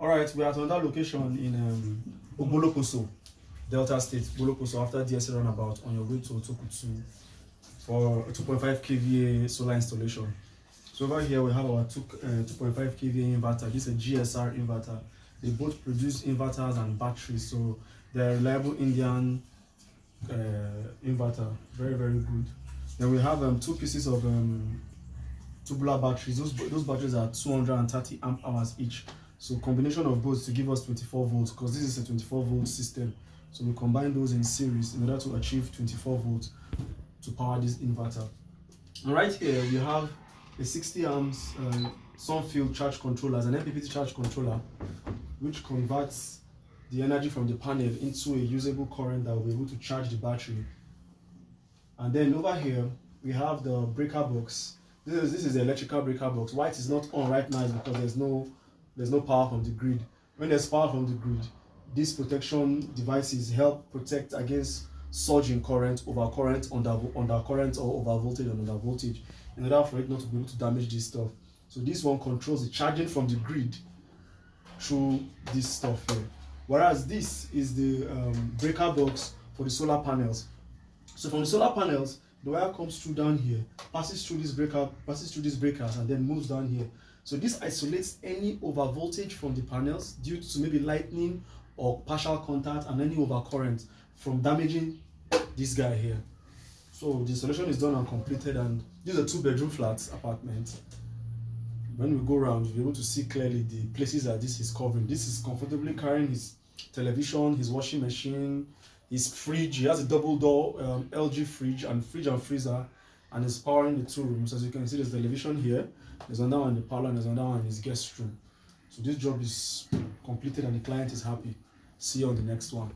All right, we are at another location in um, Ugbolokposo, Delta State, Ugbolokposo, after DSA runabout on your way to Otokutu for a 2.5 kVA solar installation. So over here we have our 2, uh, 2.5 kVA inverter. This is a GSR inverter. They both produce inverters and batteries, so they're reliable Indian uh, inverter. Very, very good. Then we have um, two pieces of um, tubular batteries. Those, those batteries are 230 amp hours each. So combination of both to give us 24 volts because this is a 24 volt system. So we combine those in series in order to achieve 24 volts to power this inverter. And right here we have a 60 amps uh, Sunfield charge controller as an MPPT charge controller which converts the energy from the panel into a usable current that will be able to charge the battery. And then over here we have the breaker box. This is this is the electrical breaker box. White is not on right now because there's no there's no power from the grid. When there's power from the grid, these protection devices help protect against surging current, over current, under, under current, or over voltage and under voltage in order for it not to be able to damage this stuff. So this one controls the charging from the grid through this stuff here. Whereas this is the um, breaker box for the solar panels. So from the solar panels, the wire comes through down here, passes through this breaker, passes through these breakers, and then moves down here. So this isolates any over voltage from the panels due to maybe lightning or partial contact and any overcurrent from damaging this guy here. So the installation is done and completed and this is a two bedroom flat apartment. When we go around, you'll be able to see clearly the places that this is covering. This is comfortably carrying his television, his washing machine, his fridge. He has a double door um, LG fridge and fridge and freezer and is powering the two rooms. As you can see, there's television here. There's another one in the parlor and there's another one in his guest room. So this job is completed and the client is happy. See you on the next one.